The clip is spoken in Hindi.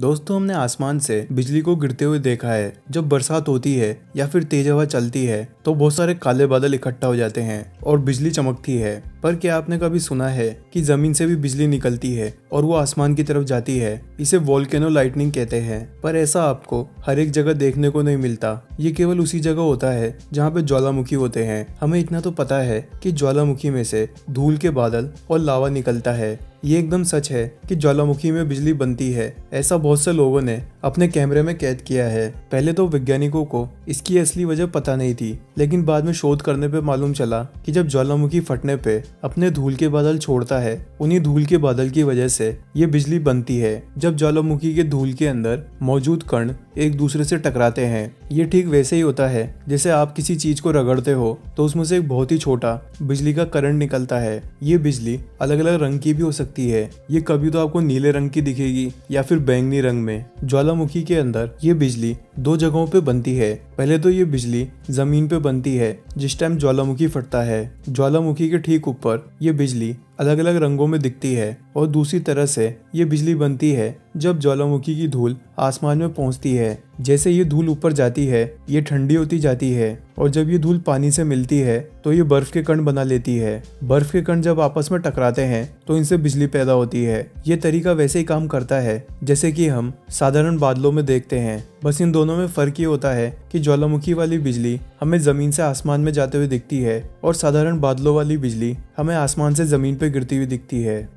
दोस्तों, हमने आसमान से बिजली को गिरते हुए देखा है। जब बरसात होती है या फिर तेज हवा चलती है तो बहुत सारे काले बादल इकट्ठा हो जाते हैं और बिजली चमकती है। पर क्या आपने कभी सुना है कि ज़मीन से भी बिजली निकलती है और वो आसमान की तरफ़ जाती है? इसे वॉल्केनो लाइटनिंग कहते हैं। पर ऐसा आपको हर एक जगह देखने को नहीं मिलता। ये केवल उसी जगह होता है जहाँ पे ज्वालामुखी होते हैं। हमें इतना तो पता है कि ज्वालामुखी में से धूल के बादल और लावा निकलता है। ये एकदम सच है कि ज्वालामुखी में बिजली बनती है। ऐसा बहुत से लोगों ने अपने कैमरे में कैद किया है। पहले तो वैज्ञानिकों को इसकी असली वजह पता नहीं थी। लेकिन बाद में शोध करने पे मालूम चला कि जब ज्वालामुखी फटने पे अपने धूल के बादल छोड़ता है, उन्हीं धूल के बादल की वजह से ये बिजली बनती है। जब ज्वालामुखी के धूल के अंदर मौजूद कण एक दूसरे से टकराते हैं, ये ठीक वैसे ही होता है, जैसे आप किसी चीज़ को रगड़ते हो तो उसमें से एक बहुत ही छोटा बिजली का करंट निकलता है। ये बिजली अलग अलग रंग की भी हो सकती है। ये कभी तो आपको नीले रंग की दिखेगी या फिर बैंगनी रंग में। ज्वालामुखी के अंदर ये बिजली दो जगहों पे बनती है। पहले तो ये बिजली ज़मीन पे बनती है, जिस टाइम ज्वालामुखी फटता है, ज्वालामुखी के ठीक ऊपर ये बिजली अलग अलग रंगों में दिखती है और दूसरी तरह से ये बिजली बनती है जब ज्वालामुखी की धूल आसमान में पहुँचती है, जैसे ये धूल ऊपर जाती है, ये ठंडी होती जाती है, और जब ये धूल पानी से मिलती है तो ये बर्फ़ के कण बना लेती है। बर्फ़ के कण जब आपस में टकराते हैं तो इनसे बिजली पैदा होती है। ये तरीका वैसे ही काम करता है, जैसे कि हम साधारण बादलों में देखते हैं। बस इन दोनों में फ़र्क ये होता है कि ज्वालामुखी वाली बिजली हमें ज़मीन से आसमान में जाते हुए दिखती है, और साधारण बादलों वाली बिजली हमें आसमान से ज़मीन पर गिरती हुई दिखती है।